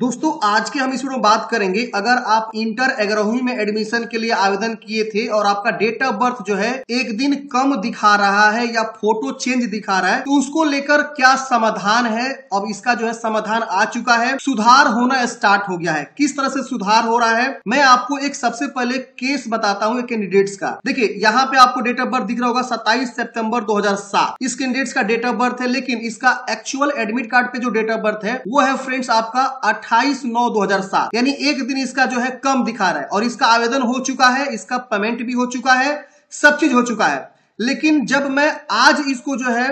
दोस्तों, आज के हम इस वीडियो में बात करेंगे, अगर आप इंटर एग्रोही में एडमिशन के लिए आवेदन किए थे और आपका डेट ऑफ़ बर्थ जो है, एक दिन कम दिखा रहा है या फ़ोटो चेंज दिखा रहा है तो उसको लेकर क्या समाधान है? अब इसका जो है समाधान आ चुका है। सुधार होना स्टार्ट हो गया है। किस तरह से सुधार हो रहा है? मैं आपको एक सबसे पहले केस बताता हूँ कैंडिडेट्स का। देखिए, यहाँ पे आपको डेट ऑफ़ बर्थ दिख रहा होगा सत्ताईस सितंबर 2007 इस कैंडिडेट्स का डेट ऑफ़ बर्थ है, लेकिन इसका एक्चुअल एडमिट कार्ड पे जो डेट ऑफ़ बर्थ है, वो है फ्रेंड्स आपका अट्ठाईस नौ दो हज़ार सात। यानी एक दिन इसका जो है कम दिखा रहा है और इसका आवेदन हो चुका है, इसका पेमेंट भी हो चुका है, सब चीज़ हो चुका है। लेकिन जब मैं आज इसको जो है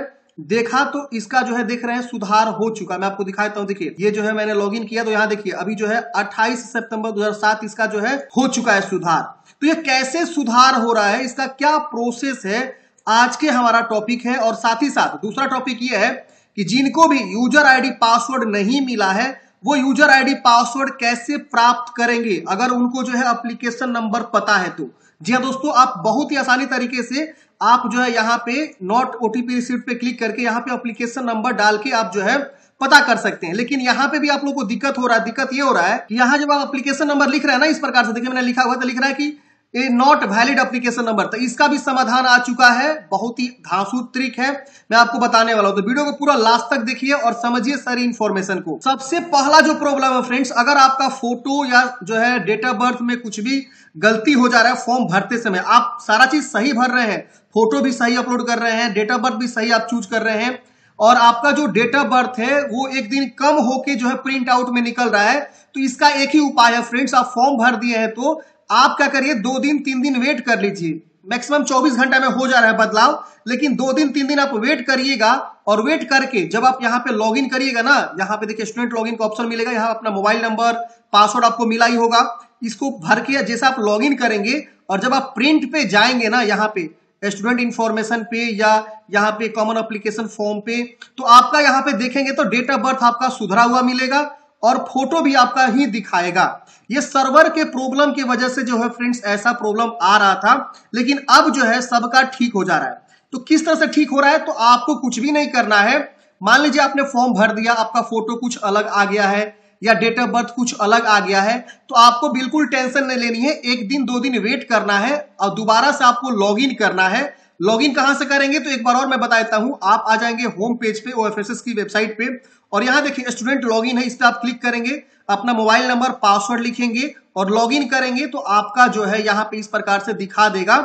देखा तो इसका जो है देख रहे हैं सुधार हो चुका मैं आपको दिखाता हूँ, देखिए, ये जो है मैंने लॉगिन किया तो यहाँ देखिए, अभी जो है 28 सितंबर 2007 इसका जो है हो चुका है सुधार। तो ये कैसे सुधार हो रहा है, इसका क्या प्रोसेस है, आज के हमारा टॉपिक है। और साथ ही साथ दूसरा टॉपिक ये है कि जिनको भी यूज़र आईडी पासवर्ड नहीं मिला है वो यूज़र आईडी पासवर्ड कैसे प्राप्त करेंगे? अगर उनको जो है अप्लीकेशन नंबर पता है तो। जी हाँ दोस्तों, आप बहुत ही आसानी तरीके से आप जो है यहाँ पे नॉट ओटीपी रिसिप्ट पे क्लिक करके यहाँ पे अप्लीकेशन नंबर डाल के आप जो है पता कर सकते हैं। लेकिन यहाँ पे भी आप लोगों को दिक्कत हो रहा है, दिक्कत ये हो रहा है कि यहाँ जब आप एप्लीकेशन नंबर लिख रहे हैं ना, इस प्रकार से, देखिए मैंने लिखा हुआ तो लिख रहा है कि a not valid application number तो इसका भी समाधान आ चुका है। बहुत ही घासू ट्रिक है। मैं आपको बताने वाला हूँ। तो वीडियो को पूरा लास्ट तक देखिए और समझिए सारी इंफॉर्मेशन को। सबसे पहला जो प्रॉब्लम है फ्रेंड्स अगर आपका फ़ोटो या जो है डेट ऑफ़ बर्थ में कुछ भी गलती हो जा रहा है फॉर्म भरते समय आप सारा चीज़ सही भर रहे हैं। फ़ोटो भी सही अपलोड कर रहे हैं डेट ऑफ़ बर्थ भी सही आप चूज़ कर रहे हैं। और आपका जो डेट ऑफ़ बर्थ है, वो एक दिन कम होके जो है प्रिंट आउट में निकल रहा है। तो इसका एक ही उपाय है फ्रेंड्स आप फॉर्म भर दिए हैं तो आप क्या करिए, दो दिन, तीन दिन वेट कर लीजिए। मैक्सिमम 24 घंटा में हो जा रहा है बदलाव, लेकिन दो दिन, तीन दिन आप वेट करिएगा और वेट करके जब आप यहाँ पे लॉगिन करिएगा ना, यहाँ पे देखिए स्टूडेंट लॉगिन का ऑप्शन मिलेगा, यहाँ अपना मोबाइल नंबर पासवर्ड आपको मिला ही होगा। इसको भर के जैसे आप लॉगिन करेंगे और जब आप प्रिंट पे जाएँगे ना यहाँ पे स्टूडेंट इंफॉर्मेशन पे या यहाँ पे कॉमन अप्लीकेशन फॉर्म पे तो आपका यहाँ पे देखेंगे तो डेट ऑफ़ बर्थ आपका सुधरा हुआ मिलेगा। और फ़ोटो भी आपका ही दिखाएगा। ये सर्वर के प्रॉब्लम की वजह से जो है फ्रेंड्स, ऐसा प्रॉब्लम आ रहा था, लेकिन अब जो है सबका ठीक हो जा रहा है। तो किस तरह से ठीक हो रहा है? तो आपको कुछ भी नहीं करना है। मान लीजिए आपने फॉर्म भर दिया, आपका फ़ोटो कुछ अलग आ गया है, या डेट ऑफ़ बर्थ कुछ अलग आ गया है तो आपको बिल्कुल टेंशन नहीं लेनी है। एक दिन, दो दिन वेट करना है और दोबारा से आपको लॉग करना है। लॉगिन कहाँ से करेंगे? तो एक बार और मैं बता देता हूँ। आप आ जाएँगे होम पेज पे ओएफएसएस की वेबसाइट पे। और यहाँ देखिए स्टूडेंट लॉगिन है, इस पर आप क्लिक करेंगे। अपना मोबाइल नंबर पासवर्ड लिखेंगे और लॉगिन करेंगे तो आपका जो है यहाँ पे इस प्रकार से दिखा देगा।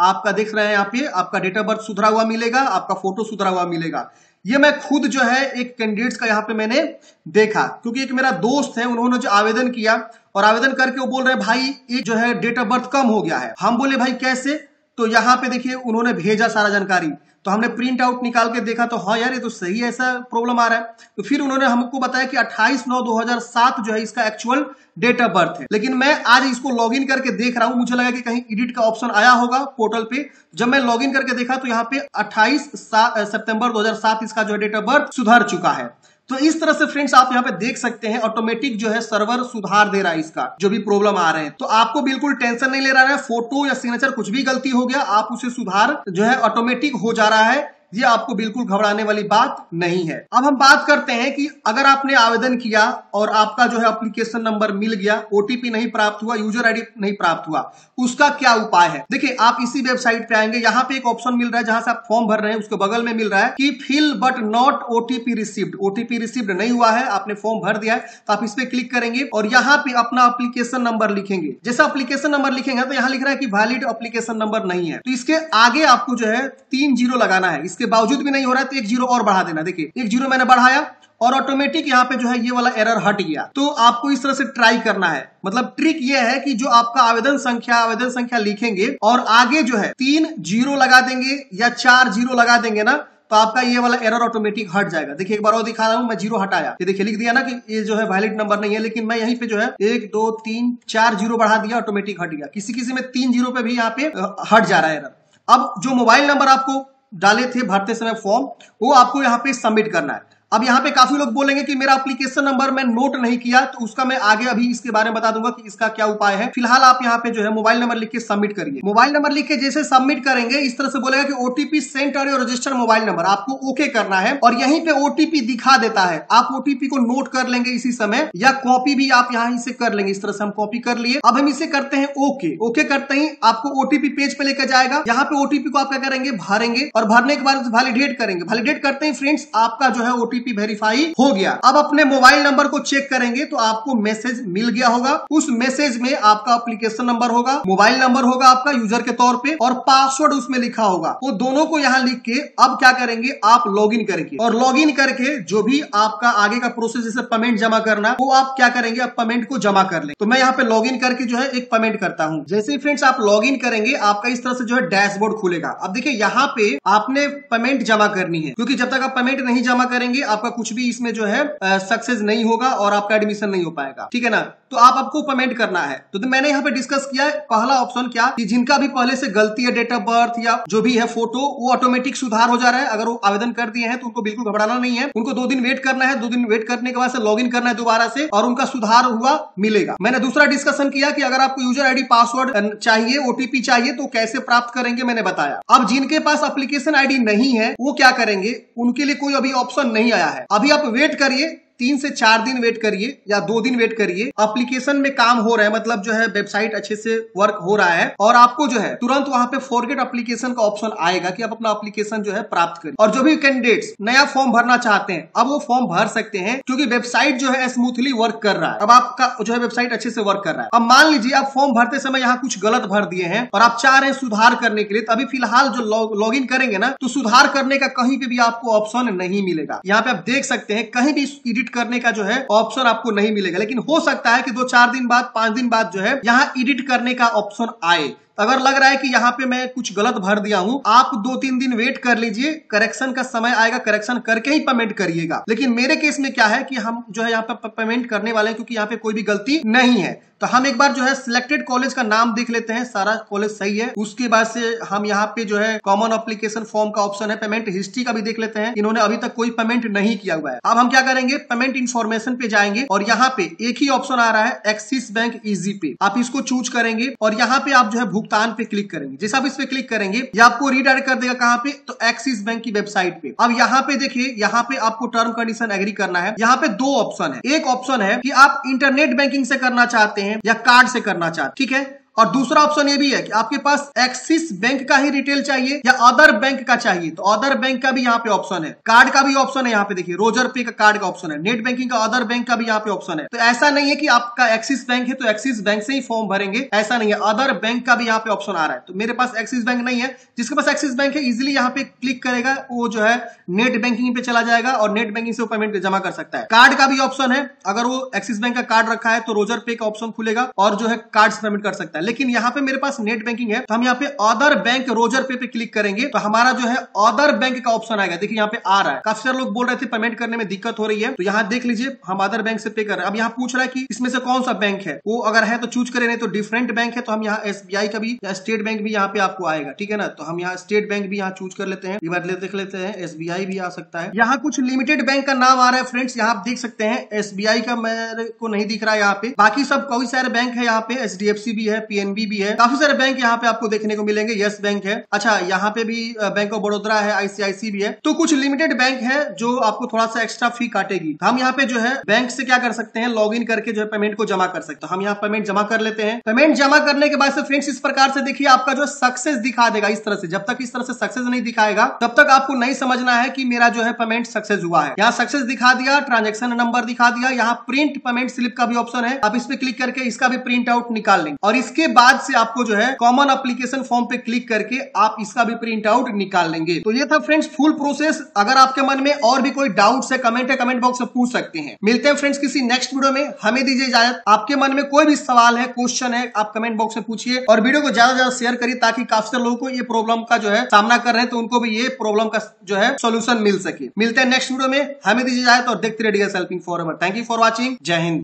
आपका देख रहे हैं यहाँ पे, आपका डेट ऑफ़ बर्थ सुधरा हुआ मिलेगा, आपका फ़ोटो सुधरा हुआ मिलेगा। ये मैं खुद जो है एक कैंडिडेट्स का यहाँ पे मैंने देखा। क्योंकि एक मेरा दोस्त है, उन्होंने जो आवेदन किया, और आवेदन करके वो बोल रहे भाई, एक जो है डेट ऑफ़ बर्थ कम हो गया है। हम बोले, भाई, कैसे? तो यहाँ पे देखिए उन्होंने भेजा सारा जानकारी। तो हमने प्रिंट आउट निकाल के देखा तो हाँ यार, ये तो सही ऐसा प्रॉब्लम आ रहा है। तो फिर उन्होंने हमको बताया कि 28 नौ 2007 जो है इसका एक्चुअल डेट ऑफ़ बर्थ है। लेकिन मैं आज इसको लॉगिन करके देख रहा हूँ, मुझे लगा कि कहीं एडिट का ऑप्शन आया होगा पोर्टल पे। जब मैं लॉगिन करके देखा तो यहाँ पे 28 सितंबर 2007 इसका जो डेट ऑफ़ बर्थ सुधर चुका है। तो इस तरह से फ्रेंड्स आप यहाँ पे देख सकते हैं ऑटोमेटिक जो है सर्वर सुधार दे रहा है इसका, जो भी प्रॉब्लम आ रहे हैं। तो आपको बिल्कुल टेंशन नहीं ले रहा है फ़ोटो या सिग्नेचर कुछ भी गलती हो गया, आप उसे सुधार जो है ऑटोमेटिक हो जा रहा है। ये आपको बिल्कुल घबराने वाली बात नहीं है। अब हम बात करते हैं कि अगर आपने आवेदन किया और आपका जो है एप्लीकेशन नंबर मिल गया ओटीपी नहीं प्राप्त हुआ यूज़र आईडी नहीं प्राप्त हुआ, उसका क्या उपाय है? देखिए, आप इसी वेबसाइट पे आएँगे, यहाँ पे एक ऑप्शन मिल रहा है जहाँ से आप फॉर्म भर रहे हैं, उसके बगल में मिल रहा है कि fill but not OTP received OTP received नहीं हुआ है, आपने फॉर्म भर दिया है तो आप इस पे क्लिक करेंगे और यहाँ पे अपना अप्लीकेशन नंबर लिखेंगे। जैसा अप्लीकेशन नंबर लिखेंगे तो यहाँ लिख रहा है कि वैलिड अप्लीकेशन नंबर नहीं है। तो इसके आगे आपको जो है तीन ज़ीरो लगाना है। इसके बावजूद भी नहीं हो रहा है तो एक ज़ीरो और बढ़ा देना। देखिए, एक ज़ीरो मैंने बढ़ाया और ऑटोमेटिक यहाँ पे जो है ये वाला एरर हट गया। तो आपको इस तरह से ट्राई करना है। मतलब ट्रिक ये है कि जो आपका आवेदन संख्या आवेदन संख्या लिखेंगे और आगे जो है तीन ज़ीरो लगा देंगे या चार ज़ीरो लगा देंगे ना तो आपका ये वाला एरर ऑटोमेटिक हट जाएगा। देखिए, एक बार और दिखा रहा हूँ, मैं ज़ीरो हटाया। ये देखिए, लिख दिया ना कि ये जो है वैलिड नंबर नहीं है, लेकिन मैं यहीं पे जो है एक, दो, तीन, चार ज़ीरो बढ़ा दिया ऑटोमेटिक हट गया। किसी किसी में तीन ज़ीरो पे भी यहाँ पे हट जा रहा है एरर अब जो मोबाइल नंबर आपको डाले थे भरते समय फॉर्म वो आपको यहाँ पे सबमिट करना है। अब यहाँ पे काफ़ी लोग बोलेंगे कि मेरा एप्लीकेशन नंबर मैं नोट नहीं किया तो उसका मैं आगे अभी इसके बारे में बता दूँगा कि इसका क्या उपाय है। फ़िलहाल आप यहाँ पे जो है मोबाइल नंबर लिख के सबमिट करिए। मोबाइल नंबर लिख के जैसे सबमिट करेंगे, इस तरह से बोलेगा कि ओटीपी सेंट और रजिस्टर मोबाइल नंबर आपको ओके करना है और यहीं पे ओटीपी दिखा देता है। आप ओटीपी को नोट कर लेंगे इसी समय, या कॉपी भी आप यहाँ से कर लेंगे। इस तरह से हम कॉपी कर लिए। अब हम इसे करते हैं ओके ओके करते ही आपको ओटीपी पेज पे लेकर जाएगा। यहाँ पे ओटीपी को आप क्या करेंगे? भरेंगे और भरने के बाद वैलिडेट करेंगे। वैलिडेट करते ही फ्रेंड्स आपका जो है ओटीपी वेरीफाई हो गया। अब अपने मोबाइल नंबर को चेक करेंगे तो आपको मैसेज मिल गया होगा। उस मैसेज में आपका एप्लीकेशन नंबर होगा मोबाइल नंबर होगा आपका यूज़र के तौर पे और पासवर्ड उसमें लिखा होगा। वो दोनों को यहाँ लिख के अब क्या करेंगे, आप लॉग इन करेंगे। और लॉग इन करके जो भी आपका आगे का प्रोसेस जैसे पेमेंट जमा करना, वो आप क्या करेंगे, आप पेमेंट को जमा कर ले। तो मैं यहाँ पे लॉग इन करके जो है एक पेमेंट करता हूँ। जैसे फ्रेंड्स आप लॉग इन करेंगे, आपका इस तरह से जो है डैशबोर्ड खुलेगा। अब देखिए, यहाँ पे आपने पेमेंट जमा करनी है, क्योंकि जब तक आप पेमेंट नहीं जमा करेंगे आपका कुछ भी इसमें जो है सक्सेस नहीं होगा और आपका एडमिशन नहीं हो पाएगा। ठीक है ना? तो आप आपको पेमेंट करना है। तो, तो मैंने यहाँ पे डिस्कस किया है पहला ऑप्शन क्या? कि जिनका भी पहले से गलती है डेट ऑफ़ बर्थ या जो भी है फ़ोटो वो ऑटोमेटिक सुधार हो जा रहा है। अगर वो आवेदन कर दिए हैं तो उनको बिल्कुल घबराना नहीं है। उनको दो दिन वेट करना है। दो दिन वेट करने के बाद लॉग इन करना है दोबारा से और उनका सुधार हुआ मिलेगा। मैंने दूसरा डिस्कशन किया कि अगर आपको यूज़र आईडी पासवर्ड चाहिए ओटीपी चाहिए तो कैसे प्राप्त करेंगे मैंने बताया। अब जिनके पास अप्लीकेशन आईडी नहीं है वो क्या करेंगे? उनके लिए कोई अभी ऑप्शन नहीं आया है। अभी आप वेट करिए। तीन से चार दिन वेट करिए या दो दिन वेट करिए। एप्लीकेशन में काम हो रहा है मतलब जो है वेबसाइट अच्छे से वर्क हो रहा है और आपको जो है तुरंत वहाँ पे फॉरगेट एप्लीकेशन का ऑप्शन आएगा कि आप अपना एप्लीकेशन जो है प्राप्त करें। और जो भी कैंडिडेट्स नया फॉर्म भरना चाहते हैं, अब वो फॉर्म भर सकते हैं क्योंकि वेबसाइट जो है स्मूथली वर्क कर रहा है। अब आपका जो है वेबसाइट अच्छे से वर्क कर रहा है। अब मान लीजिए आप फॉर्म भरते समय यहाँ कुछ गलत भर दिए हैं और आप चाह रहे हैं सुधार करने के लिए तो अभी फ़िलहाल जो लॉग इन करेंगे ना तो सुधार करने का कहीं पे भी आपको ऑप्शन नहीं मिलेगा। यहाँ पे आप देख सकते हैं, कहीं भी एडिट करने का जो है ऑप्शन आपको नहीं मिलेगा। लेकिन हो सकता है कि दो चार दिन बाद, पाँच दिन बाद जो है, यहाँ एडिट करने का ऑप्शन आए। अगर लग रहा है कि यहाँ पे मैं कुछ गलत भर दिया हूँ, आप दो तीन दिन वेट कर लीजिए करेक्शन का समय आएगा करेक्शन करके ही पेमेंट करिएगा। लेकिन मेरे केस में क्या है कि हम जो है यहाँ पे पेमेंट करने वाले हैं क्योंकि यहाँ पे कोई भी गलती नहीं है। तो हम एक बार जो है सिलेक्टेड कॉलेज का नाम देख लेते हैं, सारा कॉलेज सही है। उसके बाद से हम यहाँ पे जो है कॉमन अप्लीकेशन फॉर्म का ऑप्शन है पेमेंट हिस्ट्री का भी देख लेते हैं। इन्होंने अभी तक कोई पेमेंट नहीं किया हुआ है। अब हम क्या करेंगे? पेमेंट इन्फॉर्मेशन पे जाएँगे और यहाँ पे एक ही ऑप्शन आ रहा है एक्सिस बैंक इजी पे आप इसको चूज़ करेंगे और यहाँ पे आप जो है भुगतान पे क्लिक करेंगे। जैसे आप इस पे क्लिक करेंगे, ये आपको रीडायरेक्ट कर देगा कहाँ पे? तो एक्सिस बैंक की वेबसाइट पे। अब यहाँ पे देखिए, यहाँ पे आपको टर्म कंडीशन एग्री करना है। यहाँ पे दो ऑप्शन है। एक ऑप्शन है कि आप इंटरनेट बैंकिंग से करना चाहते हैं या कार्ड से करना चाहते ठीक है? और दूसरा ऑप्शन ये भी है कि आपके पास एक्सिस बैंक का ही रिटेल चाहिए या अदर बैंक का चाहिए। तो अदर बैंक का भी यहाँ पे ऑप्शन है। कार्ड का भी ऑप्शन है यहाँ पे देखिए रोजर पे का कार्ड का ऑप्शन है। नेट बैंकिंग का अदर बैंक का भी यहाँ पे ऑप्शन है। तो ऐसा नहीं है कि आपका एक्सिस बैंक है तो एक्सिस बैंक से ही फॉर्म भरेंगे। ऐसा नहीं है। अदर बैंक का भी यहाँ पे ऑप्शन आ रहा है। तो मेरे पास एक्सिस बैंक नहीं है। जिसके पास एक्सिस बैंक है इजिली यहाँ पे क्लिक करेगा, वो जो है नेट बैंकिंग पे चला जाएगा और नेट बैंकिंग से पेमेंट जमा कर सकता है। कार्ड का भी ऑप्शन है। अगर वो एक्सिस बैंक का कार्ड रखा है तो रोजर पे का ऑप्शन खुलेगा और जो है कार्ड पेमेंट कर सकता है। लेकिन यहाँ पे मेरे पास नेट बैंकिंग है तो हम यहाँ पे अदर बैंक रोजर पे पे क्लिक करेंगे तो हमारा जो है अदर बैंक का ऑप्शन आएगा। देखिए, यहाँ पे आ रहा है। काफ़ी सारे लोग बोल रहे थे पेमेंट करने में दिक्कत हो रही है तो यहाँ देख लीजिए, हम अदर बैंक से पे कर रहे हैं। अब यहाँ पूछ रहा है कि इसमें से कौन सा बैंक है? वो अगर है तो चूज़ करें, नहीं तो डिफरेंट बैंक है तो हम यहाँ एस का भी, या स्टेट बैंक भी यहाँ पे आपको आएगा, ठीक है ना? तो हम यहाँ स्टेट बैंक भी यहाँ चूज़ कर लेते हैं देख लेते हैं एसबीआई भी आ सकता है। यहाँ कुछ लिमिटेड बैंक का नाम आ रहा है फ्रेंड्स यहाँ आप देख सकते हैं एसबीआई का मेरे को नहीं दिख रहा है यहाँ पे। बाकी सब कई सारे बैंक है यहाँ पे एचडीएफसी भी है पीएनबी भी है। काफ़ी सारे बैंक यहाँ पे आपको देखने को मिलेंगे। यस बैंक है। अच्छा यहाँ पे भी बैंक ऑफ़ बड़ोदरा है आईसीआईसी भी है। तो कुछ लिमिटेड बैंक है जो आपको थोड़ा सा एक्स्ट्रा फ़ी काटेगी। हम यहाँ पे जो है बैंक से क्या कर सकते हैं? लॉग करके जो है पेमेंट को जमा कर सकते हैं। हम यहाँ पेमेंट जमा कर लेते हैं। पेमेंट जमा करने के बाद फ्रेंड्स इस प्रकार से देखिए आपका जो सक्सेस दिखा देगा इस तरह से। जब तक इस तरह से सक्सेस नहीं दिखाएगा, तब तक आपको नहीं समझना है कि मेरा जो है पेमेंट सक्सेस हुआ है। यहाँ सक्सेस दिखा दिया ट्रांजेक्शन नंबर दिखा दिया। यहाँ प्रिंट पेमेंट स्लिप का भी ऑप्शन है। आप इस पे क्लिक करके इसका भी प्रिंट आउट निकाल लेंगे। और इसके बाद से आपको जो है कॉमन अप्लीकेशन फॉर्म पे क्लिक करके आप इसका भी प्रिंट आउट निकाल लेंगे। तो ये था फ्रेंड्स फुल प्रोसेस अगर आपके मन में और भी कोई डाउट है कमेंट है कमेंट बॉक्स में पूछ सकते हैं। मिलते हैं फ्रेंड्स किसी नेक्स्ट वीडियो में। हमें दीजिए इजाज़त। आपके मन में कोई भी सवाल है क्वेश्चन है, आप कमेंट बॉक्स में पूछिए और वीडियो को ज़्यादा ज़्यादा शेयर करिए ताकि काफ़ी लोगों को ये प्रॉब्लम का जो है सामना कर रहे हैं तो उनको भी ये प्रॉब्लम का जो है सोल्यूशन मिल सके। मिलते हैं नेक्स्ट वीडियो में। हमें दीजिए इजाज़त और देखते रहिए helping for thank you for watching जय हिंद।